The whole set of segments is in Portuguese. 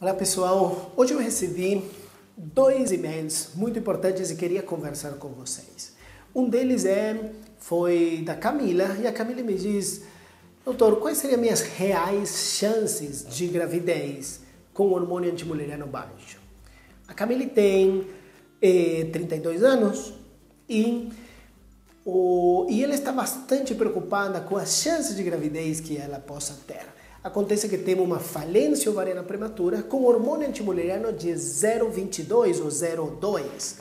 Olá pessoal, hoje eu recebi dois e-mails muito importantes e queria conversar com vocês. Um deles é foi da Camila e a Camila me diz, doutor, quais seriam minhas reais chances de gravidez com hormônio antimuleriano baixo? A Camila tem eh, 32 anos e o, e ela está bastante preocupada com as chances de gravidez que ela possa ter. Acontece que temos uma falência ovariana prematura com hormônio antimuleriano de 0,22 ou 0,2.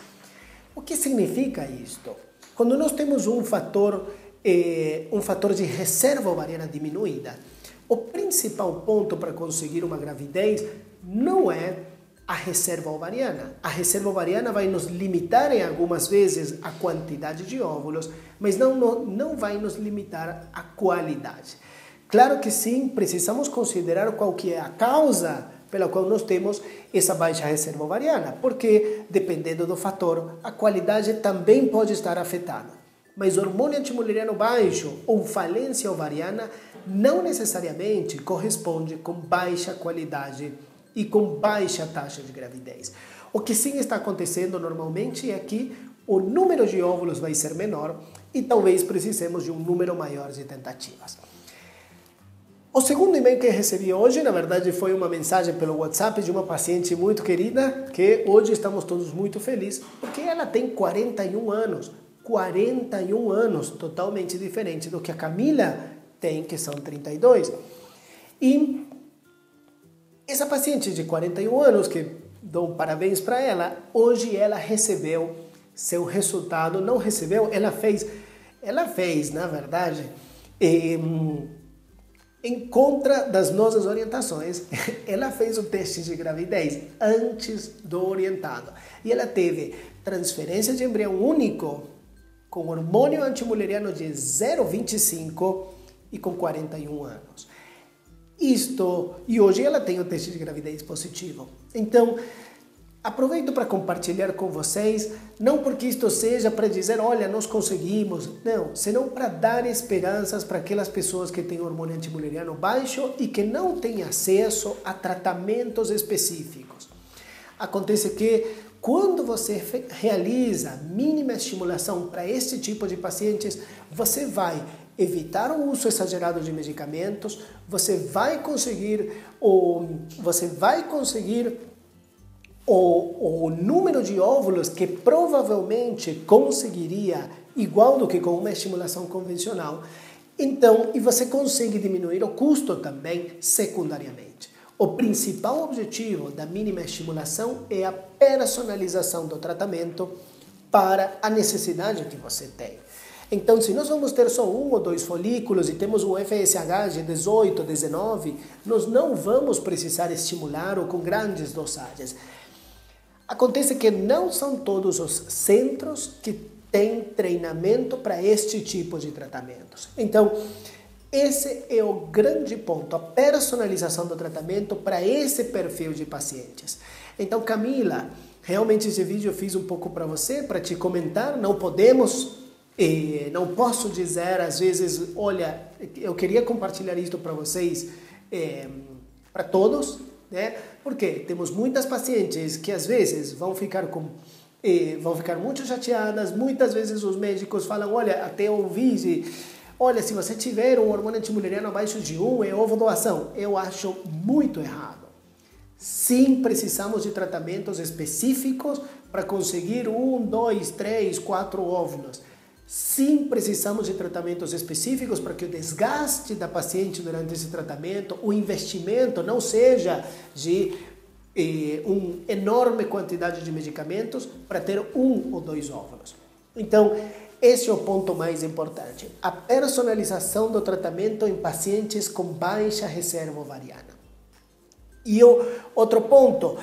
O que significa isto? Quando nós temos um fator, eh, um fator de reserva ovariana diminuída, o principal ponto para conseguir uma gravidez não é a reserva ovariana. A reserva ovariana vai nos limitar em algumas vezes a quantidade de óvulos, mas não, não, vai nos limitar a qualidade. Claro que sim, precisamos considerar qual que é a causa pela qual nós temos essa baixa reserva ovariana, porque dependendo do fator, a qualidade também pode estar afetada. Mas hormônio antimuleriano baixo ou falência ovariana não necessariamente corresponde com baixa qualidade e com baixa taxa de gravidez. O que sim está acontecendo normalmente é que o número de óvulos vai ser menor e talvez precisemos de um número maior de tentativas. O segundo e-mail que recebi hoje, na verdade, foi uma mensagem pelo WhatsApp de uma paciente muito querida, que hoje estamos todos muito felizes, porque ela tem 41 anos. 41 anos, totalmente diferente do que a Camila tem, que são 32. E essa paciente de 41 anos, que dou parabéns para ela, hoje ela recebeu seu resultado, não recebeu, ela fez, ela fez, na verdade, eh, em contra das nossas orientações, ela fez o teste de gravidez antes do orientado. E ela teve transferência de embrião único com hormônio antimuleriano de 0,25 e com 41 anos. Isto, e hoje ela tem o teste de gravidez positivo. Então, Aproveito para compartilhar com vocês, não porque isto seja para dizer, olha, nós conseguimos, não, senão para dar esperanças para aquelas pessoas que têm hormônio antimuleriano baixo e que não têm acesso a tratamentos específicos. Acontece que quando você realiza mínima estimulação para este tipo de pacientes, você vai evitar o uso exagerado de medicamentos, você vai conseguir ou você vai conseguir o, o número de óvulos que provavelmente conseguiria igual do que com uma estimulação convencional. Então, e você consegue diminuir o custo também secundariamente. O principal objetivo da mínima estimulação é a personalização do tratamento para a necessidade que você tem. Então, se nós vamos ter só um ou dois folículos e temos um FSH de 18, 19, nós não vamos precisar estimular ou com grandes dosagens. Acontece que não são todos os centros que têm treinamento para este tipo de tratamentos. Então, esse é o grande ponto, a personalização do tratamento para esse perfil de pacientes. Então, Camila, realmente esse vídeo eu fiz um pouco para você, para te comentar. Não podemos, eh, não posso dizer às vezes, olha, eu queria compartilhar isto para vocês, eh, para todos, né? Porque temos muitas pacientes que às vezes vão ficar com eh, vão ficar muito chateadas. Muitas vezes os médicos falam, olha, até ouvi, olha, se você tiver um hormônio antimuleriano abaixo de 1, é ovo doação. Eu acho muito errado. Sim, precisamos de tratamentos específicos para conseguir um, dois, três, quatro óvulos. Sim, precisamos de tratamentos específicos para que o desgaste da paciente durante esse tratamento, o investimento não seja de eh, uma enorme quantidade de medicamentos para ter um ou dois óvulos. Então, esse é o ponto mais importante. A personalização do tratamento em pacientes com baixa reserva ovariana. E o outro ponto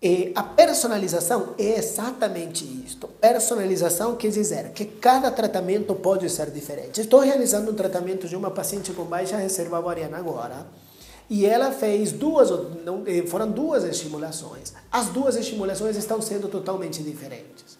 e a personalização é exatamente isto. Personalização quer dizer que cada tratamento pode ser diferente. Estou realizando um tratamento de uma paciente com baixa reserva ovariana agora. E ela fez duas, eh, foram duas estimulações. As duas estimulações estão sendo totalmente diferentes.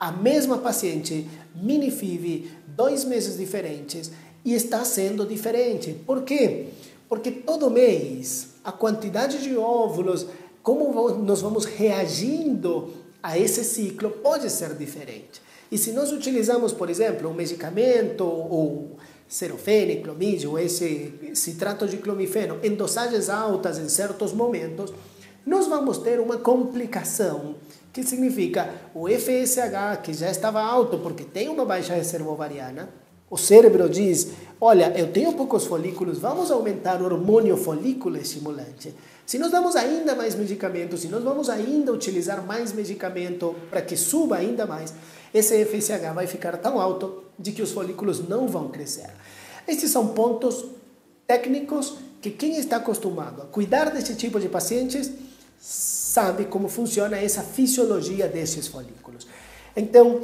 A mesma paciente, mini-FIV, dois meses diferentes, e está sendo diferente. Por quê? Porque todo mês a quantidade de óvulos, como nós vamos reagindo a esse ciclo pode ser diferente. E se nós utilizamos, por exemplo, um medicamento ou serofene, clomídio, ou esse citrato de clomifeno em dosagens altas em certos momentos, nós vamos ter uma complicação que significa o FSH, que já estava alto porque tem uma baixa reserva ovariana, o cérebro diz: Olha, eu tenho poucos folículos, vamos aumentar o hormônio folículo estimulante. Se nós damos ainda mais medicamentos, se nós vamos ainda utilizar mais medicamento para que suba ainda mais, esse FSH vai ficar tão alto de que os folículos não vão crescer. Estes são pontos técnicos que quem está acostumado a cuidar desse tipo de pacientes sabe como funciona essa fisiologia desses folículos. Então,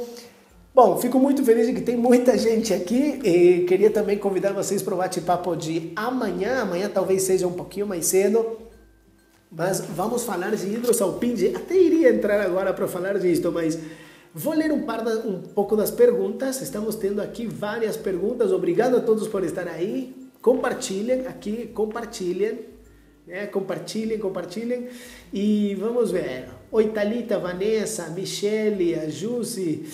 bom, fico muito feliz de que tem muita gente aqui e queria também convidar vocês para o bate-papo de amanhã. Amanhã talvez seja um pouquinho mais cedo, mas vamos falar de hidrosalpinge. Até iria entrar agora para falar disso, mas vou ler um, par da, um pouco das perguntas. Estamos tendo aqui várias perguntas. Obrigado a todos por estar aí. Compartilhem aqui, compartilhem. Né? Compartilhem, compartilhem. E vamos ver. Oi, Thalita, Vanessa, Michele, a Jussi,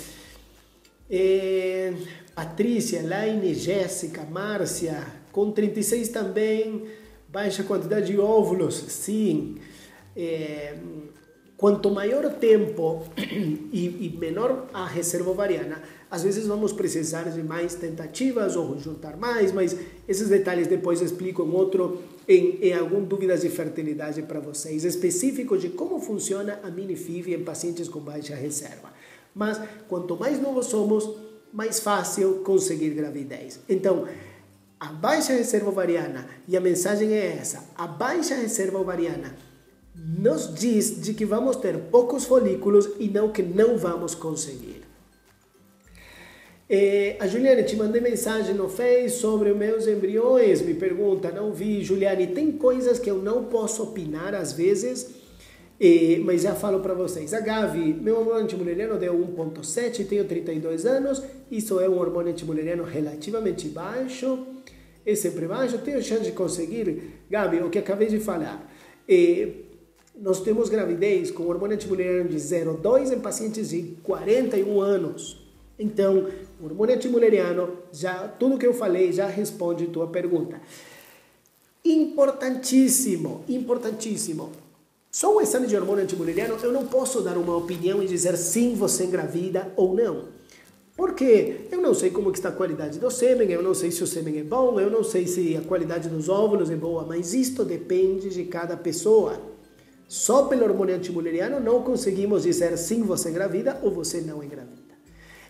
eh, Patrícia, Laine, Jéssica, Márcia, com 36 também, baixa quantidade de óvulos, sim. É, quanto maior o tempo e, e menor a reserva ovariana, às vezes vamos precisar de mais tentativas ou juntar mais, mas esses detalhes depois explico em outro, em, em algumas dúvidas de fertilidade para vocês, específico de como funciona a mini-FIV em pacientes com baixa reserva. Mas quanto mais novos somos, mais fácil conseguir gravidez. Então, a baixa reserva ovariana, e a mensagem é essa, a baixa reserva ovariana nos diz de que vamos ter poucos folículos e não que não vamos conseguir. É, a Juliane, te mandei mensagem no Face sobre meus embriões, me pergunta, não vi. Juliane, tem coisas que eu não posso opinar às vezes, é, mas já falo para vocês. A Gavi, meu hormônio antimuleriano deu 1.7, tenho 32 anos, isso é um hormônio antimuleriano relativamente baixo, é sempre baixo, tenho chance de conseguir. Gabi, o que acabei de falar. É, nós temos gravidez com hormônio antimuleriano de 0,2 em pacientes de 41 anos. Então, o hormônio antimuleriano, já, tudo que eu falei já responde tua pergunta. Importantíssimo, importantíssimo. Só um exame de hormônio antimuleriano, eu não posso dar uma opinião e dizer sim, você engravida ou não. Porque eu não sei como está a qualidade do sêmen, eu não sei se o sêmen é bom, eu não sei se a qualidade dos óvulos é boa, mas isto depende de cada pessoa. Só pelo hormônio antimuleriano não conseguimos dizer sim, você engravida ou você não engravida.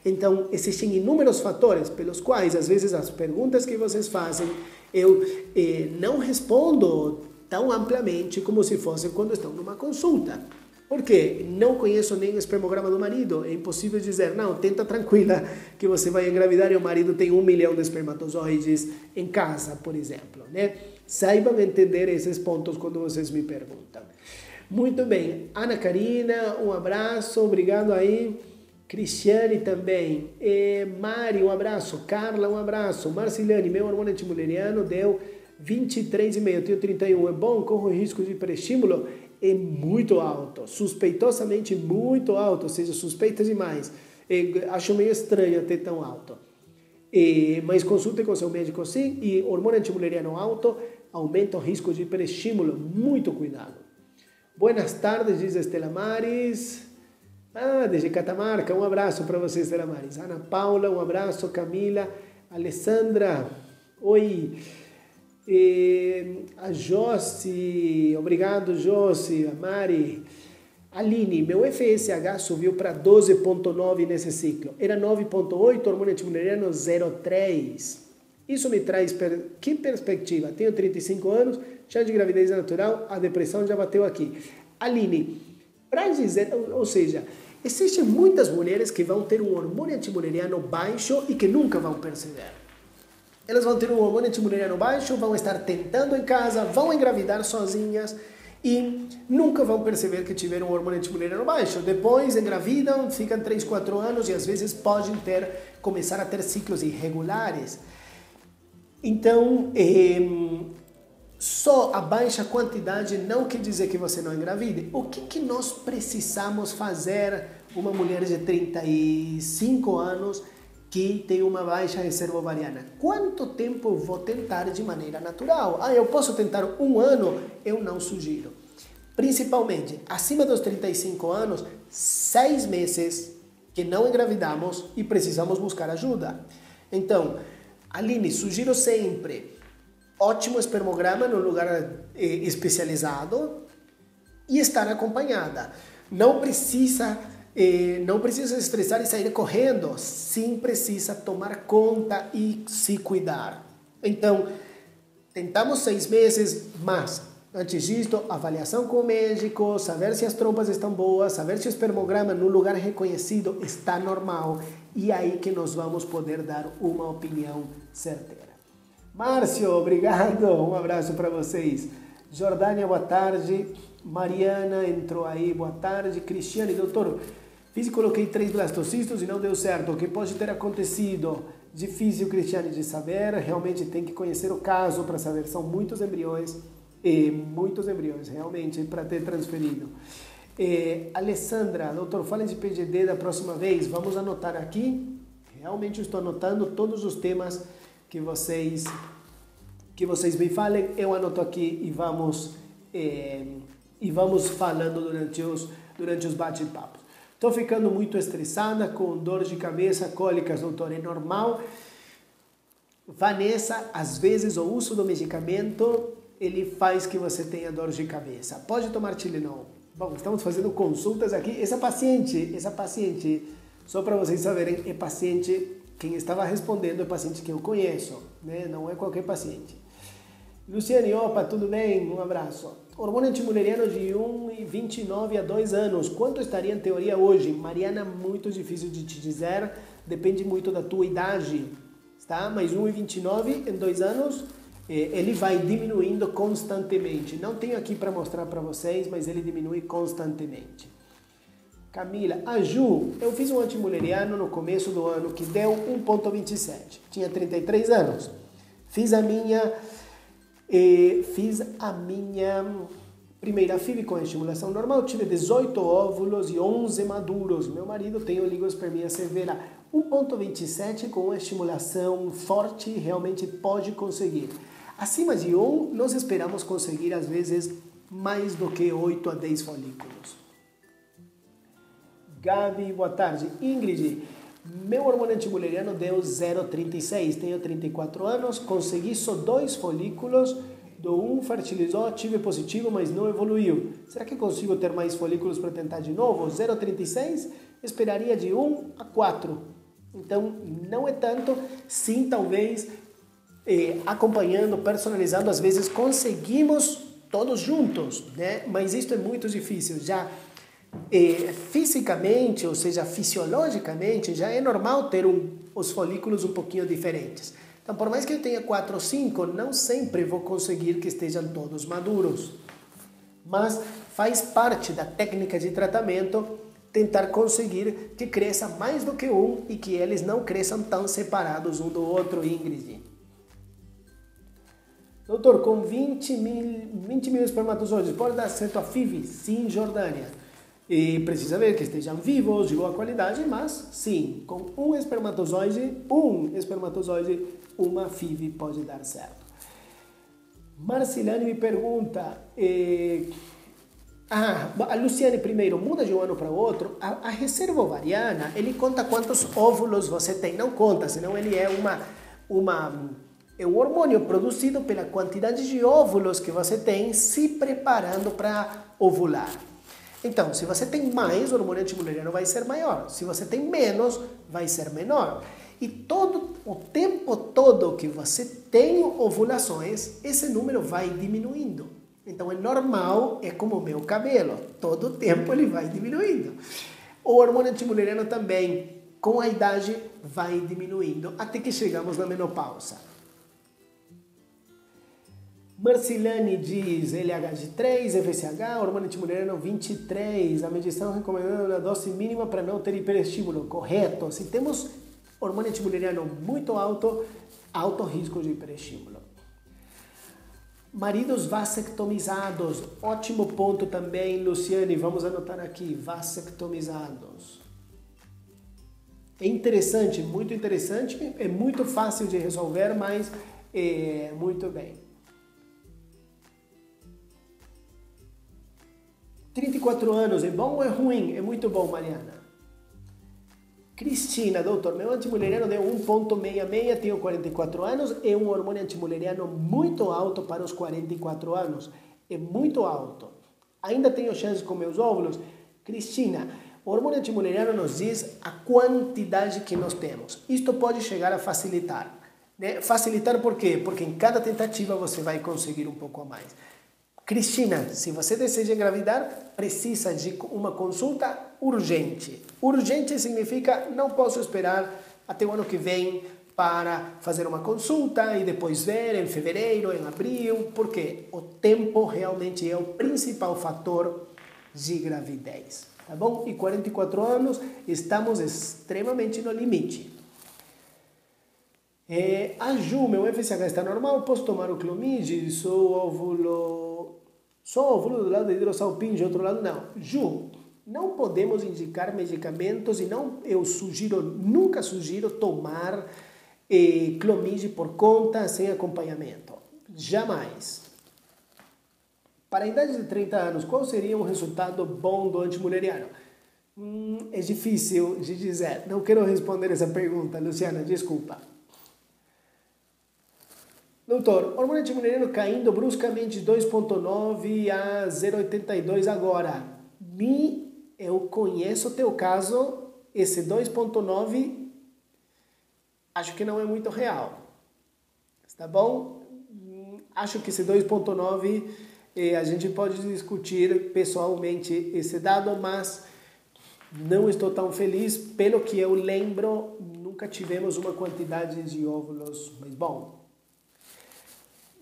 Então, existem inúmeros fatores pelos quais, às vezes, as perguntas que vocês fazem, eu eh, não respondo tão amplamente como se fosse quando estão numa consulta. Porque não conheço nem o espermograma do marido, é impossível dizer, não, tenta tranquila que você vai engravidar e o marido tem um milhão de espermatozoides em casa, por exemplo. Né? Saibam entender esses pontos quando vocês me perguntam. Muito bem, Ana Karina, um abraço, obrigado aí. Cristiane também. E Mari, um abraço. Carla, um abraço. Marcilane, meu hormônio antimuleriano deu 23,5, tenho 31. É bom? Corro risco de hiperestímulo? É muito alto, suspeitosamente muito alto, ou seja, suspeita demais. E acho meio estranho ter tão alto. E, mas consulte com seu médico sim, e hormônio antimuleriano alto aumenta o risco de hiperestímulo. Muito cuidado. Buenas tardes, diz Estela Maris. Ah, desde Catamarca, um abraço para você, Estela Maris. Ana Paula, um abraço. Camila, Alessandra, oi. E a Josi, obrigado Josi, a Mari. Aline, meu FSH subiu para 12.9 nesse ciclo. Era 9.8, hormônio antimuleriano 0.3. Isso me traz per... que perspectiva? Tenho 35 anos, já de gravidez natural, a depressão já bateu aqui. Aline, para dizer, ou seja, Existem muitas mulheres que vão ter um hormônio antimuleriano baixo e que nunca vão perceber. Elas vão ter um hormônio antimuleriano baixo, vão estar tentando em casa, vão engravidar sozinhas e nunca vão perceber que tiveram um hormônio antimuleriano baixo. Depois engravidam, ficam 3, 4 anos e às vezes podem ter, começar a ter ciclos irregulares. Então, eh, só a baixa quantidade não quer dizer que você não engravide. O que, que nós precisamos fazer uma mulher de 35 anos que tem uma baixa reserva ovariana? Quanto tempo eu vou tentar de maneira natural? Ah, eu posso tentar um ano? Eu não sugiro. Principalmente, acima dos 35 anos, seis meses que não engravidamos e precisamos buscar ajuda. Então, Aline, sugiro sempre ótimo espermograma no lugar eh, especializado e estar acompanhada. Não precisa eh, não precisa estressar e sair correndo, sim precisa tomar conta e se cuidar. Então, tentamos seis meses, mas Antes disto, avaliação com o médico, saber se as trompas estão boas, saber se o espermograma no lugar reconhecido está normal e aí que nós vamos poder dar uma opinião certeira. Márcio, obrigado, um abraço para vocês. Jordânia, boa tarde. Mariana entrou aí, boa tarde. Cristiane, doutor, fiz e coloquei três blastocistos e não deu certo. O que pode ter acontecido? Difícil, Cristiane, de saber. Realmente tem que conhecer o caso para saber. São muitos embriões e muitos embriões, realmente, para ter transferido. É, Alessandra, doutor, fale de PGD da próxima vez. Vamos anotar aqui. Realmente estou anotando todos os temas que vocês que vocês me falem. Eu anoto aqui e vamos é, e vamos falando durante os durante os bate-papos. Estou ficando muito estressada, com dor de cabeça, cólicas, doutor, é normal. Vanessa, às vezes o uso do medicamento ele faz que você tenha dor de cabeça. Pode tomar Tilenol. Bom, estamos fazendo consultas aqui. Essa paciente, essa paciente, só para vocês saberem, é paciente, quem estava respondendo é paciente que eu conheço, né? não é qualquer paciente. Luciane, opa, tudo bem? Um abraço. Hormônio antimuleriano de 1,29 a 2 anos. Quanto estaria em teoria hoje? Mariana, muito difícil de te dizer. Depende muito da tua idade, tá? Mas 1,29 em 2 anos é, ele vai diminuindo constantemente. Não tenho aqui para mostrar para vocês, mas ele diminui constantemente. Camila, a Ju, eu fiz um antimuleriano no começo do ano que deu 1.27. Tinha 33 anos. Fiz a minha eh, fiz a minha primeira FIV com estimulação normal, tive 18 óvulos e 11 maduros. Meu marido tem oligospermia severa. 1.27 com estimulação forte realmente pode conseguir. Acima de 1, nós esperamos conseguir às vezes mais do que 8 a 10 folículos. Gabi, boa tarde. Ingrid, meu hormônio antimuleriano deu 0,36, tenho 34 anos, consegui só dois folículos, do um fertilizou, tive positivo, mas não evoluiu. Será que consigo ter mais folículos para tentar de novo? 0,36, esperaria de 1 a 4. Então, não é tanto, sim, talvez eh, acompanhando, personalizando, às vezes conseguimos todos juntos, né? Mas isso é muito difícil. Já fisicamente, ou seja, fisiologicamente, já é normal ter um, os folículos um pouquinho diferentes. Então, por mais que eu tenha quatro ou cinco, não sempre vou conseguir que estejam todos maduros. Mas faz parte da técnica de tratamento tentar conseguir que cresça mais do que um e que eles não cresçam tão separados um do outro, Ingrid. Doutor, com 20 mil, 20 mil espermatozoides, pode dar certo a FIV? Sim, Jordânia. E precisa ver que estejam vivos, de boa qualidade, mas sim, com um espermatozoide, um espermatozoide, uma FIV pode dar certo. Marcilane me pergunta, eh, ah, a Luciane primeiro, muda de um ano para outro, a, a reserva ovariana, ele conta quantos óvulos você tem, não conta, senão ele é uma, uma é um hormônio produzido pela quantidade de óvulos que você tem se preparando para ovular. Então, se você tem mais, o hormônio antimuleriano vai ser maior. Se você tem menos, vai ser menor. E todo o tempo todo que você tem ovulações, esse número vai diminuindo. Então é normal, é como o meu cabelo, todo o tempo ele vai diminuindo. O hormônio antimuleriano também, com a idade, vai diminuindo até que chegamos na menopausa. Marcilane diz LH de 3, FSH, hormônio antimuleriano 23, a medição recomendada a dose mínima para não ter hiperestímulo. Correto. Se temos hormônio antimuleriano muito alto, alto risco de hiperestímulo. Maridos vasectomizados, ótimo ponto também, Luciane, vamos anotar aqui, vasectomizados. É interessante, muito interessante, é muito fácil de resolver, mas é muito bem. 34 anos, é bom ou é ruim? É muito bom, Mariana. Cristina, doutor, meu antimuleriano deu 1.66, tenho 44 anos, é um hormônio antimuleriano muito alto para os 44 anos. É muito alto. Ainda tenho chances com meus óvulos? Cristina, o hormônio antimuleriano nos diz a quantidade que nós temos. Isto pode chegar a facilitar. Né? Facilitar por quê? Porque em cada tentativa você vai conseguir um pouco a mais. Cristina, se você deseja engravidar, precisa de uma consulta urgente. Urgente significa não posso esperar até o ano que vem para fazer uma consulta e depois ver em fevereiro, em abril, porque o tempo realmente é o principal fator de gravidez, tá bom? E 44 anos, estamos extremamente no limite. É, a Ju, meu FSH está normal, posso tomar o Clomid? Sou óvulo só óvulo do lado de hidrossalpinge, outro lado não. Ju, não podemos indicar medicamentos e não eu sugiro, nunca sugiro tomar eh, clomide por conta sem acompanhamento. Jamais. Para a idade de 30 anos, qual seria um resultado bom do antimuleriano? Hum, é difícil de dizer. Não quero responder essa pergunta, Luciana, desculpa. Doutor, hormônio antimuleriano caindo bruscamente de 2,9 a 0,82 agora. Me, eu conheço o teu caso, esse 2,9 acho que não é muito real. Tá bom? Acho que esse 2,9 eh, a gente pode discutir pessoalmente esse dado, mas não estou tão feliz. Pelo que eu lembro, nunca tivemos uma quantidade de óvulos, mas bom,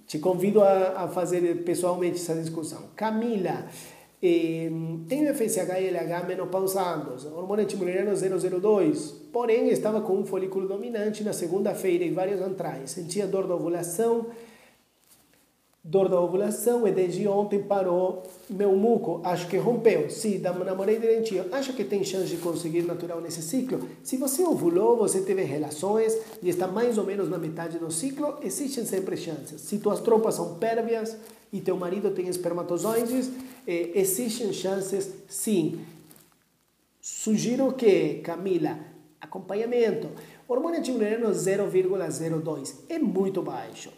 te convido a, a fazer pessoalmente essa discussão. Camila, eh, tenho FSH e LH menopausados, hormônio antimuleriano 002, porém estava com um folículo dominante na segunda-feira e vários antrais. Sentia dor da ovulação, Dor da ovulação e desde ontem parou meu muco. Acho que rompeu. Sim, namorei direitinho. Acho que tem chance de conseguir natural nesse ciclo? Se você ovulou, você teve relações e está mais ou menos na metade do ciclo, existem sempre chances. Se tuas trompas são pérvias e teu marido tem espermatozoides, eh, existem chances sim. Sugiro que, Camila, acompanhamento. Hormônio antimuleriano 0,02 é muito baixo.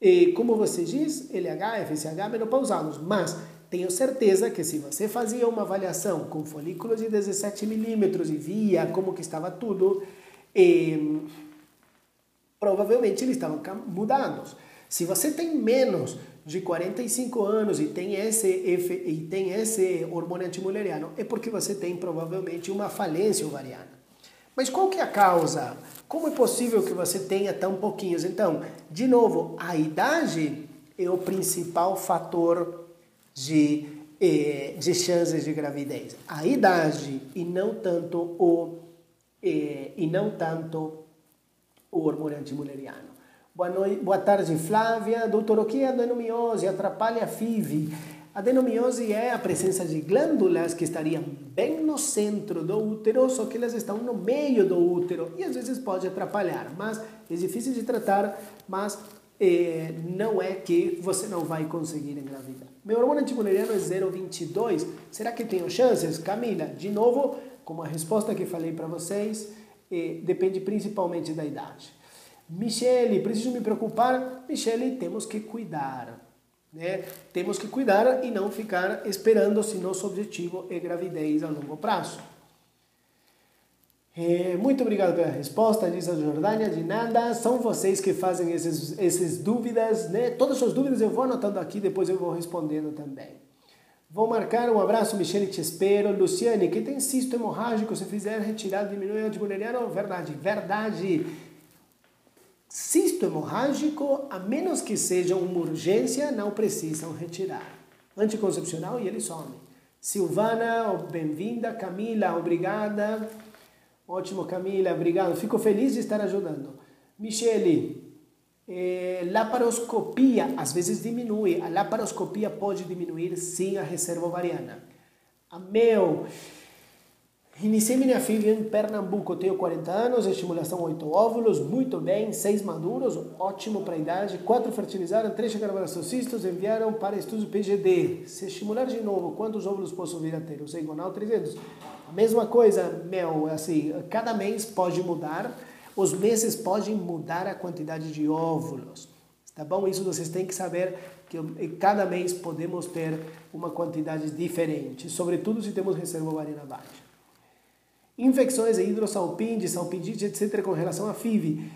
E como você diz, LH, FSH menopausados, mas tenho certeza que se você fazia uma avaliação com folículos de 17 milímetros e via como que estava tudo, e, provavelmente eles estavam mudados. Se você tem menos de 45 anos e tem esse, e tem esse hormônio antimuleriano, é porque você tem provavelmente uma falência ovariana. Mas qual que é a causa? Como é possível que você tenha tão pouquinhos? Então, de novo, a idade é o principal fator de, eh, de chances de gravidez. A idade e não tanto o eh, e não tanto o hormônio antimuleriano. Boa, noite, boa tarde, Flávia. Doutor, o que é adenomiose? Atrapalha a FIV? Adenomiose é a presença de glândulas que estariam bem no centro do útero, só que elas estão no meio do útero e às vezes pode atrapalhar, mas é difícil de tratar, mas é, não é que você não vai conseguir engravidar. Meu hormônio antimuleriano é 0,22. Será que tenho chances? Camila, de novo, como a resposta que falei para vocês, é, depende principalmente da idade. Michele, preciso me preocupar? Michele, temos que cuidar. Né? Temos que cuidar e não ficar esperando se nosso objetivo é gravidez a longo prazo. É, muito obrigado pela resposta, diz a Jordânia. De nada, são vocês que fazem esses, esses dúvidas, né? Todas as suas dúvidas eu vou anotando aqui, depois eu vou respondendo também. Vou marcar um abraço, Michele, te espero. Luciane, que tem cisto hemorrágico, se fizer retirada, diminui o antimuleriano? Verdade, verdade cisto hemorrágico, a menos que seja uma urgência, não precisam retirar. Anticoncepcional e ele some. Silvana, bem-vinda. Camila, obrigada. Ótimo, Camila, obrigado. Fico feliz de estar ajudando. Michele, É, laparoscopia, às vezes diminui. A laparoscopia pode diminuir sim a reserva ovariana. A mel. Iniciei minha filha em Pernambuco, tenho 40 anos, estimulação 8 óvulos, muito bem, 6 maduros, ótimo para a idade, 4 fertilizaram, 3 chegaram para cistos, enviaram para estudo PGD. Se estimular de novo, quantos óvulos posso vir a ter? O Seigonal 300. A mesma coisa, mel, assim, cada mês pode mudar, os meses podem mudar a quantidade de óvulos. Tá bom? Isso vocês têm que saber que cada mês podemos ter uma quantidade diferente, sobretudo se temos reserva ovariana baixa. Infecções e hidrossalpinge, salpingite, etc. com relação à FIV.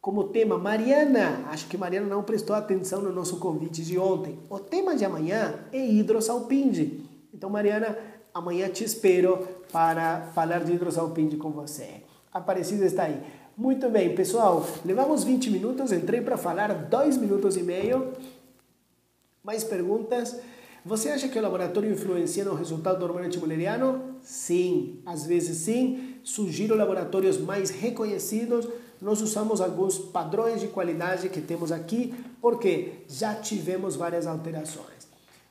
Como tema, Mariana, acho que Mariana não prestou atenção no nosso convite de ontem. O tema de amanhã é hidrossalpinge. Então, Mariana, amanhã te espero para falar de hidrossalpinge com você. Aparecida está aí. Muito bem, pessoal, levamos 20 minutos, entrei para falar dois minutos e meio. Mais perguntas? Você acha que o laboratório influencia no resultado do hormônio antimuleriano? Sim, às vezes sim. Sugiro laboratórios mais reconhecidos. Nós usamos alguns padrões de qualidade que temos aqui, porque já tivemos várias alterações.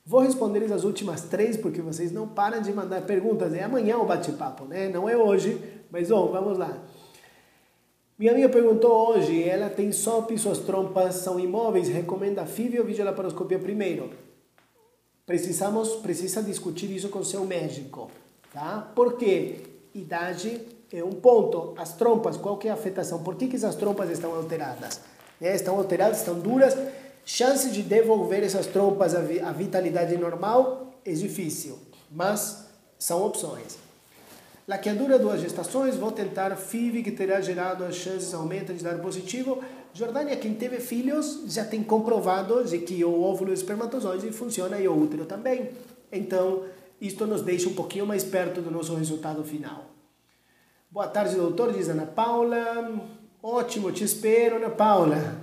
Vou responder as últimas três, porque vocês não param de mandar perguntas. É amanhã o bate-papo, né? Não é hoje, mas bom, vamos lá. Minha amiga perguntou hoje, ela tem SOP, suas trompas são imóveis, recomenda FIV ou videolaparoscopia primeiro? Precisamos, precisa discutir isso com seu médico, tá? Porque idade é um ponto. As trompas, qual que é a afetação? Por que, que essas trompas estão alteradas? É, estão alteradas, estão duras. Chance de devolver essas trompas à vitalidade normal é difícil, mas são opções. Laqueadura duas gestações, vou tentar FIV, que terá gerado as chances aumentam de dar positivo. Jordânia, quem teve filhos, já tem comprovado de que o óvulo e o espermatozoide funciona e o útero também. Então, isto nos deixa um pouquinho mais perto do nosso resultado final. Boa tarde, doutor, diz Ana Paula. Ótimo, te espero, Ana Paula.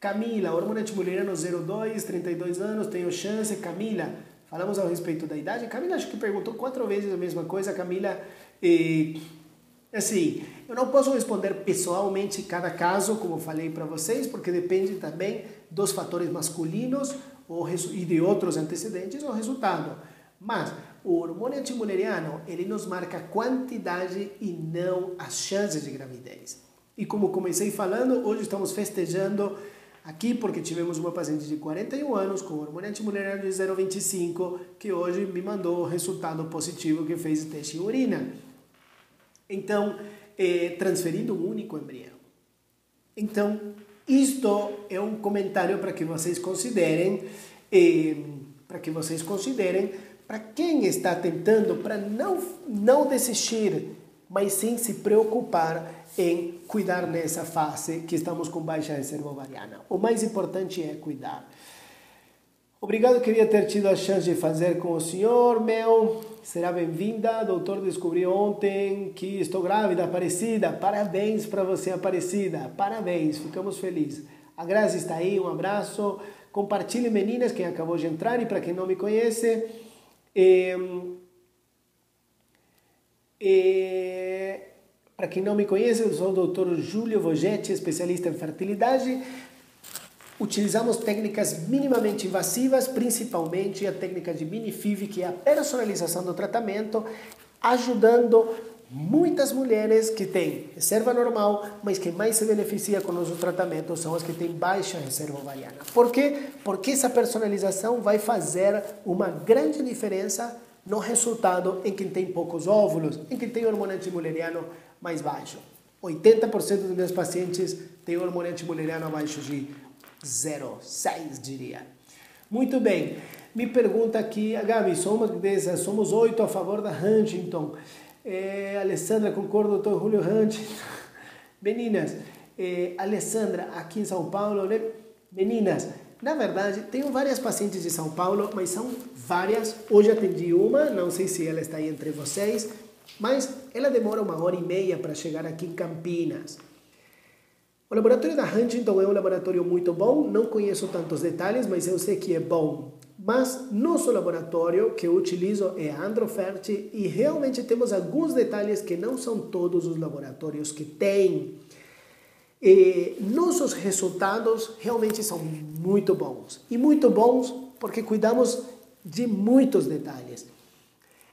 Camila, hormônio antimulherano 02, 32 anos, tenho chance. Camila, Falamos a respeito da idade. Camila acho que perguntou quatro vezes a mesma coisa. Camila, e, assim, eu não posso responder pessoalmente cada caso, como falei para vocês, porque depende também dos fatores masculinos ou, e de outros antecedentes o resultado. Mas o hormônio antimuleriano, ele nos marca a quantidade e não as chances de gravidez. E como comecei falando, hoje estamos festejando Aqui porque tivemos uma paciente de 41 anos com hormônio antimulher de 0,25 que hoje me mandou o resultado positivo que fez teste em urina. Então, é, transferindo um único embrião. Então, isto é um comentário para que vocês considerem, é, para que vocês considerem, para quem está tentando, para não, não desistir, mas sim se preocupar em cuidar nessa fase que estamos com baixa reserva ovariana. O mais importante é cuidar. Obrigado, queria ter tido a chance de fazer com o senhor, meu. Será bem-vinda. Doutor, descobri ontem que estou grávida, Aparecida. Parabéns para você, Aparecida. Parabéns, ficamos felizes. A Graça está aí, um abraço. Compartilhe, meninas, quem acabou de entrar e para quem não me conhece. Eh, eh, para quem não me conhece, eu sou o Dr. Júlio Vogetti, especialista em fertilidade. Utilizamos técnicas minimamente invasivas, principalmente a técnica de mini-FIV, que é a personalização do tratamento, ajudando muitas mulheres que têm reserva normal, mas que mais se beneficia com o nosso tratamento são as que têm baixa reserva ovariana. Por quê? Porque essa personalização vai fazer uma grande diferença no resultado em quem tem poucos óvulos, em quem tem hormônio antimuleriano mais baixo. 80% dos meus pacientes têm hormônio antimuleriano abaixo de 0,6, diria. Muito bem. Me pergunta aqui, Gabi, somos, somos oito a favor da Huntington. É, Alessandra, concordo, doutor Julio Huntington. Meninas, é, Alessandra, aqui em São Paulo, né? Meninas, na verdade, tenho várias pacientes de São Paulo, mas são várias. Hoje atendi uma, não sei se ela está aí entre vocês. Mas ela demora uma hora e meia para chegar aqui em Campinas. O laboratório da Huntington é um laboratório muito bom, não conheço tantos detalhes, mas eu sei que é bom. Mas nosso laboratório que eu utilizo é Androfert e realmente temos alguns detalhes que não são todos os laboratórios que têm. E nossos resultados realmente são muito bons. E muito bons porque cuidamos de muitos detalhes.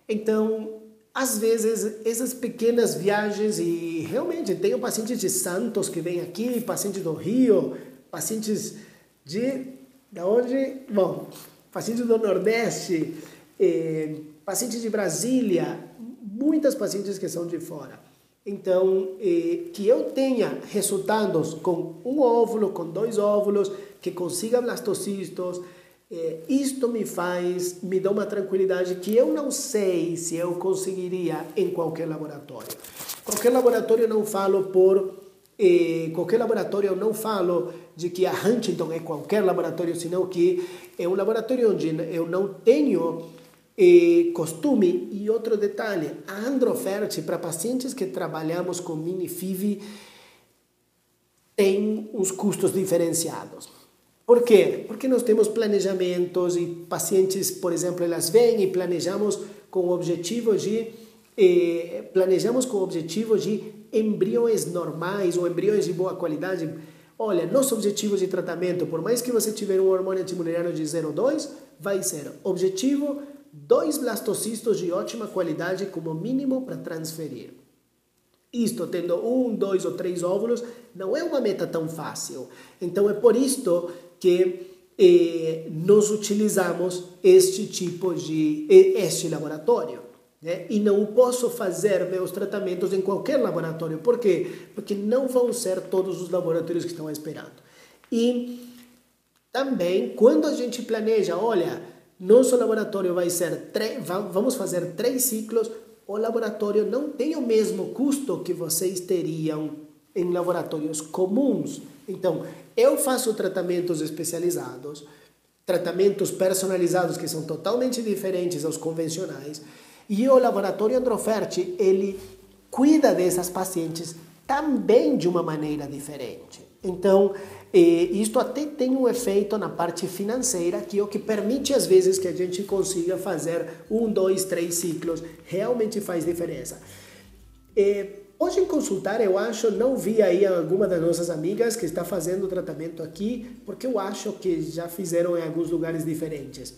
Então, às vezes, essas pequenas viagens, e realmente tenho pacientes de Santos que vêm aqui, pacientes do Rio, pacientes de. Da onde? Bom, pacientes do Nordeste, eh, pacientes de Brasília, muitas pacientes que são de fora. Então, eh, que eu tenha resultados com um óvulo, com dois óvulos, que consiga blastocistos, eh, isto me faz, me dá uma tranquilidade que eu não sei se eu conseguiria em qualquer laboratório. Qualquer laboratório não falo por eh, qualquer laboratório eu não falo de que a Huntington é qualquer laboratório, senão que é um laboratório onde eu não tenho e costume e outro detalhe, a Androfert para pacientes que trabalhamos com mini-FIV tem uns custos diferenciados. Por quê? Porque nós temos planejamentos e pacientes, por exemplo, elas vêm e planejamos com o objetivo de eh, planejamos com o objetivo de embriões normais ou embriões de boa qualidade. Olha, nosso objetivo de tratamento, por mais que você tiver um hormônio antimulleriano de 0,2, vai ser objetivo dois blastocistos de ótima qualidade como mínimo para transferir. Isto, tendo um, dois ou três óvulos, não é uma meta tão fácil. Então é por isto que eh, nós utilizamos este tipo de este laboratório. Né? E não posso fazer meus tratamentos em qualquer laboratório. Por quê? Porque não vão ser todos os laboratórios que estão esperando. E também, quando a gente planeja, olha, nosso laboratório vai ser, vamos fazer três ciclos. O laboratório não tem o mesmo custo que vocês teriam em laboratórios comuns. Então, eu faço tratamentos especializados, tratamentos personalizados que são totalmente diferentes aos convencionais, e o laboratório Androferti, ele cuida dessas pacientes também de uma maneira diferente. Então, e isto até tem um efeito na parte financeira, que é o que permite às vezes que a gente consiga fazer um, dois, três ciclos. Realmente faz diferença. E hoje em consultar, eu acho, não vi aí alguma das nossas amigas que está fazendo o tratamento aqui, porque eu acho que já fizeram em alguns lugares diferentes.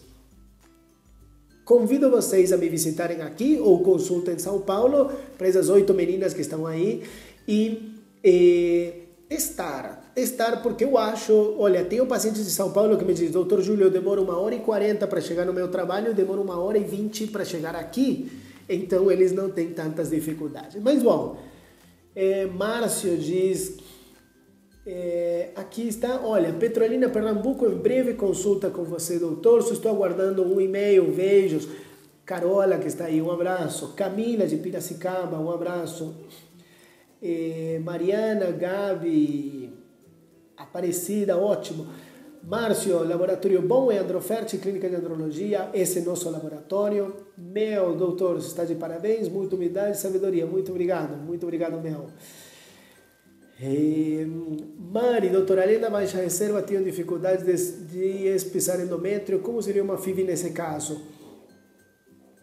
Convido vocês a me visitarem aqui ou consulta em São Paulo, para essas oito meninas que estão aí, e, e testar testar, porque eu acho, olha, tenho pacientes de São Paulo que me dizem, doutor Júlio, eu demoro uma hora e quarenta para chegar no meu trabalho, eu demoro uma hora e vinte para chegar aqui, então eles não têm tantas dificuldades. Mas bom, é, Márcio diz, é, aqui está, olha, Petrolina Pernambuco, em breve consulta com você, doutor, estou aguardando um e-mail, beijos. Carola, que está aí, um abraço. Camila, de Piracicaba, um abraço. É, Mariana, Gabi, Aparecida, ótimo. Márcio, laboratório bom é Androfert, Clínica de Andrologia, esse é nosso laboratório. Mel, doutor, está de parabéns, muita humildade e sabedoria. Muito obrigado, muito obrigado, Mel. E, Mari, doutora Helena, baixa reserva, tinha dificuldade de, de espessar endométrio, como seria uma FIV nesse caso?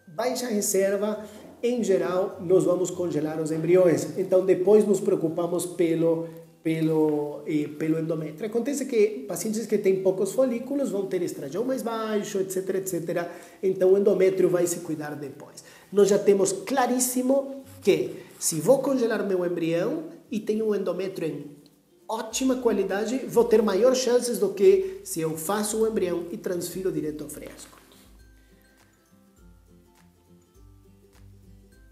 Baixa reserva, em geral, nós vamos congelar os embriões, então depois nos preocupamos pelo pelo, eh, pelo endométrio. Acontece que pacientes que têm poucos folículos vão ter estradiol mais baixo, etc, etc. Então o endométrio vai se cuidar depois. Nós já temos claríssimo que se vou congelar meu embrião e tenho um endométrio em ótima qualidade, vou ter maior chances do que se eu faço o embrião e transfiro direto ao fresco.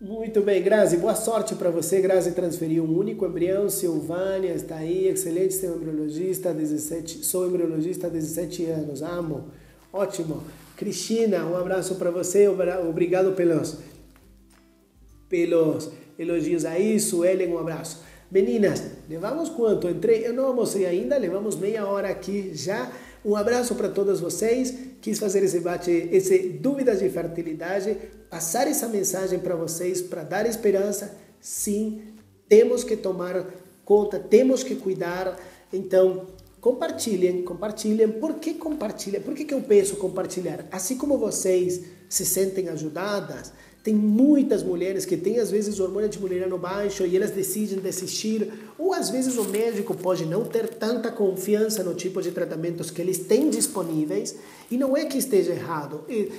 Muito bem, Grazi, boa sorte para você. Grazi transferiu um único embrião. Silvânia está aí, excelente ser embriologista, 17, sou embriologista há 17 anos, amo. Ótimo. Cristina, um abraço para você, obrigado pelos, pelos elogios aí. Suelen, um abraço. Meninas, levamos quanto? Entrei, eu não almocei ainda, levamos meia hora aqui já. Um abraço para todas vocês. Quis fazer esse bate, esse dúvidas de fertilidade passar essa mensagem para vocês, para dar esperança. Sim, temos que tomar conta, temos que cuidar. Então, compartilhem, compartilhem. Por que compartilhar? Por que, que eu penso compartilhar? Assim como vocês se sentem ajudadas, Tem muitas mulheres que têm às vezes hormônio antimuleriano baixo e elas decidem desistir, ou às vezes o médico pode não ter tanta confiança no tipo de tratamentos que eles têm disponíveis, e não é que esteja errado. E,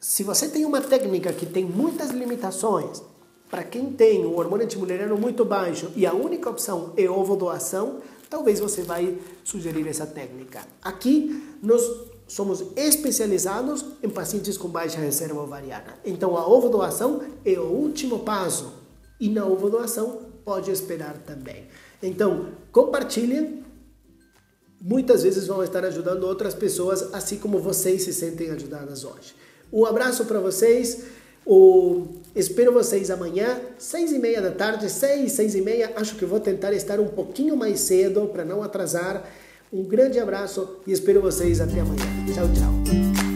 se você tem uma técnica que tem muitas limitações, para quem tem um hormônio antimuleriano muito baixo e a única opção é ovo doação, talvez você vai sugerir essa técnica. Aqui nós somos especializados em pacientes com baixa reserva ovariana. Então a ovo doação é o último passo e na ovo doação pode esperar também. Então compartilhem. Muitas vezes vão estar ajudando outras pessoas, assim como vocês se sentem ajudadas hoje. Um abraço para vocês. O... Espero vocês amanhã, seis e meia da tarde, seis, seis e meia. Acho que vou tentar estar um pouquinho mais cedo para não atrasar. Um grande abraço e espero vocês até amanhã. Tchau, tchau.